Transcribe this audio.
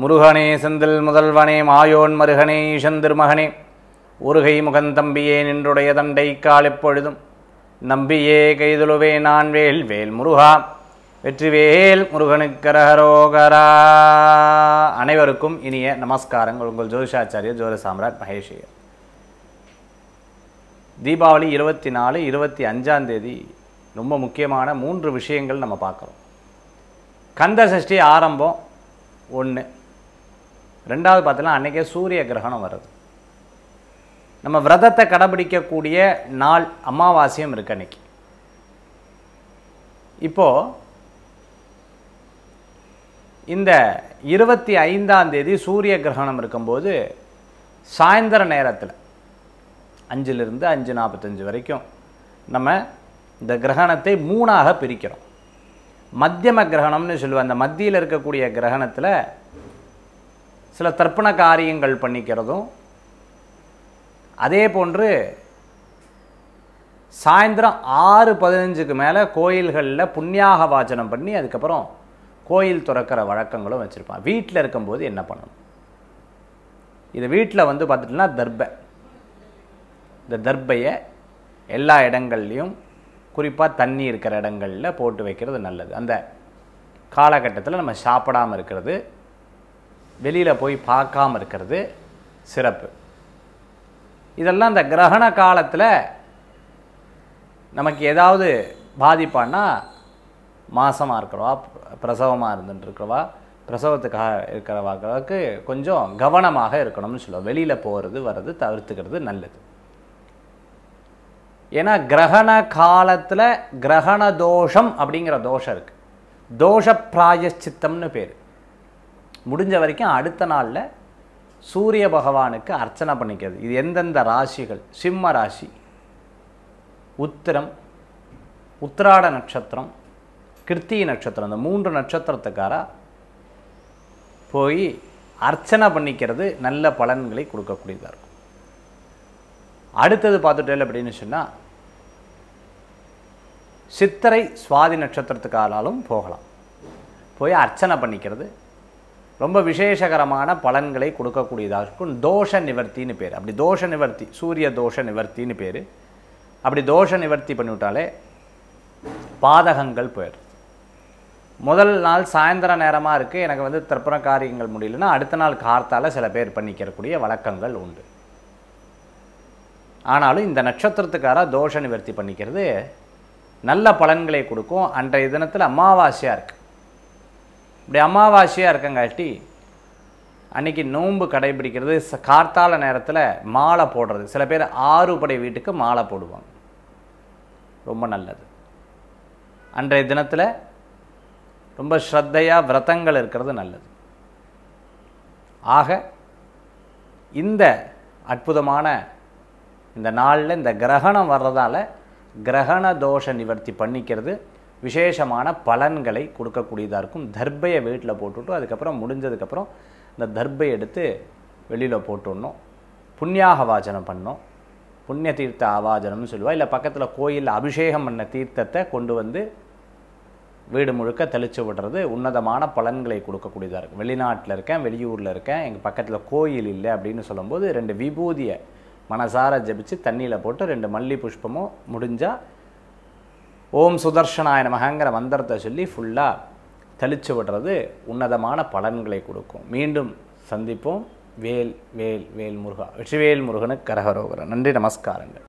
முருகனே செந்தில் முதல்வனே மாயோன் மருகனே ஈசந்திர் மகனே ஒருகை முகந்தம்பியே நின்றுடைய தண்டை கால் எப்பொழுதும். நம்பியே கைதுழுவே நான் வேல் வேல் முருகா. வெற்றிவேல் முருகனுக்கரகரோகரா அனைவருக்கும் இனிய நமஸ்காரங்கள். உங்கள் ஜோதிஷாச்சாரியர் ஜோதி சாம்ராட் மகேஷியர் தீபாவளி இருபத்தி நாலு இருபத்தி அஞ்சாம் தேதி ரொம்ப முக்கியமான மூன்று விஷயங்கள் நம்ம பார்க்குறோம். கந்த சஷ்டி ஆரம்பம் ஒன்று ரெண்டாவது பார்த்தோன்னா அன்றைக்கே சூரிய கிரகணம் வருது. நம்ம விரதத்தை கடைபிடிக்கக்கூடிய நாள் அமாவாசையும் இருக்கு அன்னைக்கு. இப்போது இந்த இருபத்தி ஐந்தாம் தேதி சூரிய கிரகணம் இருக்கும்போது சாயந்தர நேரத்தில் அஞ்சிலிருந்து அஞ்சு நாற்பத்தஞ்சு வரைக்கும் நம்ம இந்த கிரகணத்தை மூணாக பிரிக்கிறோம். மத்தியம கிரகணம்னு சொல்லுவோம் அந்த மத்தியில் இருக்கக்கூடிய கிரகணத்தில் சில தர்ப்பண காரியங்கள் பண்ணிக்கிறதும் அதே போன்று சாயந்தரம் ஆறு பதினஞ்சுக்கு மேலே கோயில்களில் புண்ணியாக வாச்சனம் பண்ணி அதுக்கப்புறம் கோயில் திறக்கிற வழக்கங்களும் வச்சுருப்பான். வீட்டில் இருக்கும்போது என்ன பண்ணணும்? இது வீட்டில் வந்து பார்த்துட்டுனா தர்பை இந்த தர்பையை எல்லா இடங்கள்லையும் குறிப்பாக தண்ணி இருக்கிற இடங்களில் போட்டு வைக்கிறது நல்லது. அந்த காலகட்டத்தில் நம்ம சாப்பிடாமல் இருக்கிறது வெளியில் போய் பார்க்காம இருக்கிறது சிறப்பு. இதெல்லாம் இந்த கிரகண காலத்தில் நமக்கு ஏதாவது பாதிப்பான்னா மாசமாக இருக்கிறவா பிரசவமாக இருந்துட்டுருக்கிறவா பிரசவத்துக்காக இருக்கிறவாக்களுக்கு கொஞ்சம் கவனமாக இருக்கணும்னு சொல்லுவோம். வெளியில் போகிறது வர்றது தவிர்த்துக்கிறது நல்லது. ஏன்னா கிரகண காலத்தில் கிரகண தோஷம் அப்படிங்கிற தோஷம் இருக்குது தோஷ பிராயச்சித்தம்னு பேர். முடிஞ்ச வரைக்கும் அடுத்த நாளில் சூரிய பகவானுக்கு அர்ச்சனை பண்ணிக்கிறது. இது எந்தெந்த ராசிகள்? சிம்ம ராசி உத்திரம் உத்திராட நட்சத்திரம் கிருத்திகை நட்சத்திரம். இந்த மூன்று நட்சத்திரத்துக்காராக போய் அர்ச்சனை பண்ணிக்கிறது நல்ல பலன்களை கொடுக்கக்கூடியதாக இருக்கும். அடுத்தது பார்த்துட்டேன் அப்படின்னு சொன்னால் சித்திரை சுவாதி நட்சத்திரத்துக்காராலும் போகலாம். போய் அர்ச்சனை பண்ணிக்கிறது ரொம்ப விசேஷகரமான பலன்களை கொடுக்கக்கூடியதாக இருக்கும் தோஷ நிவர்த்தின்னு பேர். அப்படி தோஷ நிவர்த்தி சூரிய தோஷ நிவர்த்தின்னு பேர். அப்படி தோஷ நிவர்த்தி பண்ணிவிட்டாலே பாதகங்கள் போயிடும். முதல் நாள் சாயந்தர நேரமாக இருக்குது எனக்கு வந்து தர்ப்பண காரியங்கள் முடியலன்னா அடுத்த நாள் கார்த்தால் சில பேர் பண்ணிக்கிறக்கூடிய வழக்கங்கள் உண்டு. ஆனாலும் இந்த நட்சத்திரத்துக்கார தோஷ நிவர்த்தி பண்ணிக்கிறது நல்ல பலன்களை கொடுக்கும். அன்றைய தினத்தில் அமாவாசையாக இருக்குது இப்படி அமாவாசையாக இருக்கங்காட்டி அன்றைக்கி நோன்பு கடைபிடிக்கிறது கார்த்தால நேரத்தில் மாலை போடுறது. சில பேர் ஆறு படை வீட்டுக்கு மாலை போடுவாங்க. ரொம்ப நல்லது. அன்றைய தினத்தில் ரொம்ப ஸ்ரத்தையாக விரதங்கள் இருக்கிறது நல்லது. ஆக இந்த அற்புதமான இந்த நாளில் இந்த கிரகணம் வர்றதால கிரகண தோஷ நிவர்த்தி பண்ணிக்கிறது விசேஷமான பலன்களை கொடுக்கக்கூடியதாக இருக்கும். தர்பையை வீட்டில் போட்டுவிட்டு அதுக்கப்புறம் முடிஞ்சதுக்கப்புறம் இந்த தர்பை எடுத்து வெளியில் போட்டுடணும். புண்ணியாக வாஜனம் பண்ணோம் புண்ணிய தீர்த்த ஆவாஜனம்னு சொல்லுவா. இல்லை பக்கத்தில் கோயிலில் அபிஷேகம் பண்ண தீர்த்தத்தை கொண்டு வந்து வீடு முழுக்க தெளித்து விடுறது உன்னதமான பலன்களை கொடுக்கக்கூடியதாக இருக்கும். வெளிநாட்டில் இருக்கேன் வெளியூரில் இருக்கேன் எங்கள் பக்கத்தில் கோயில் இல்லை அப்படின்னு சொல்லும்போது ரெண்டு விபூதியை மனசார ஜபிச்சு தண்ணியில் போட்டு ரெண்டு மல்லி புஷ்பமும் முடிஞ்சால் ஓம் சுதர்ஷனாய நமகங்கிற மந்திரத்தை சொல்லி ஃபுல்லாக தெளிச்சு விடுறது உன்னதமான பலன்களை கொடுக்கும். மீண்டும் சந்திப்போம். வேல் வேல் வேல் முருகா வெற்றிவேல் முருகனுக்கு கரகரோகரன் நன்றி நமஸ்காரங்கள்.